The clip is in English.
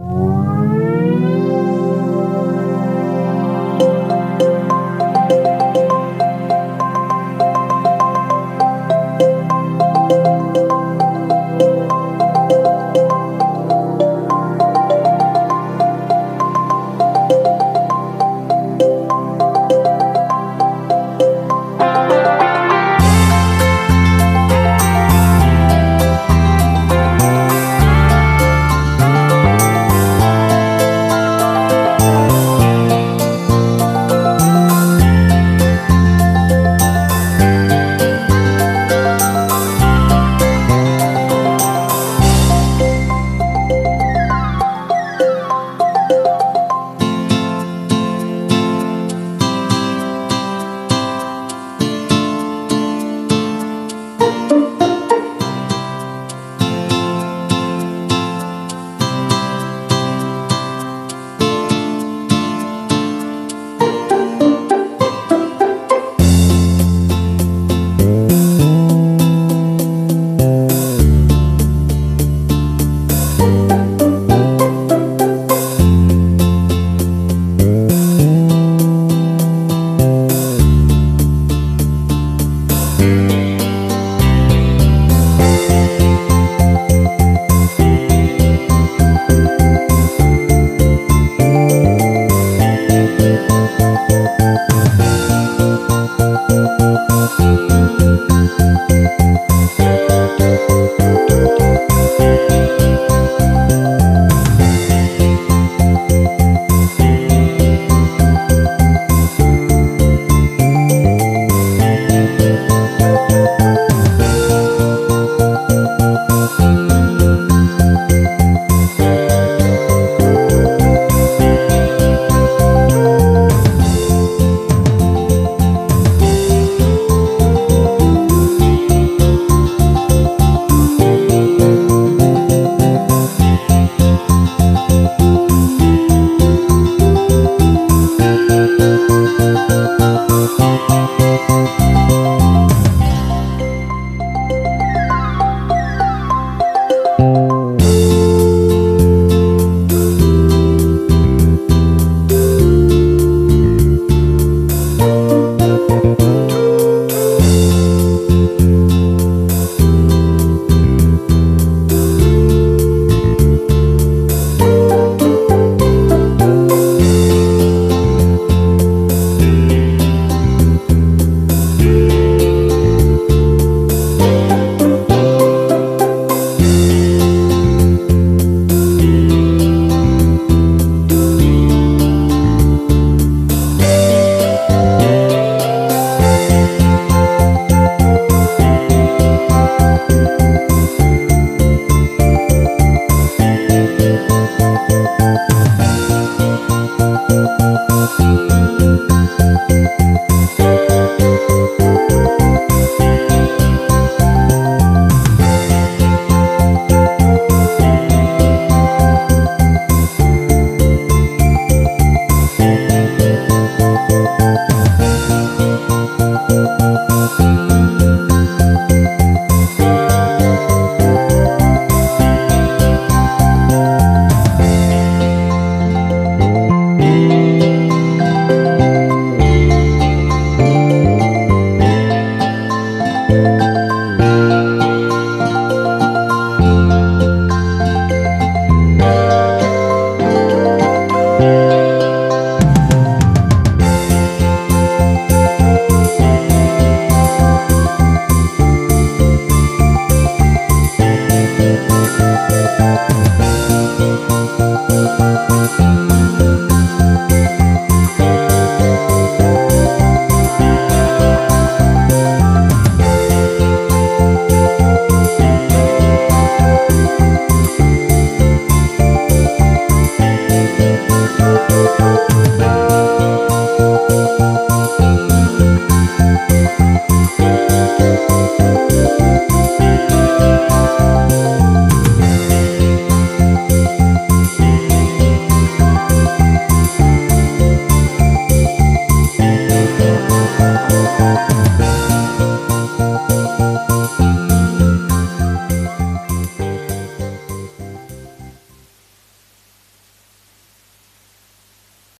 you